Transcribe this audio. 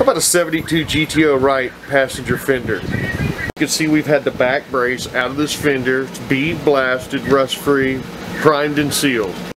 How about a 72 GTO right passenger fender? You can see we've had the back brace out of this fender. It's bead blasted, rust free, primed and sealed.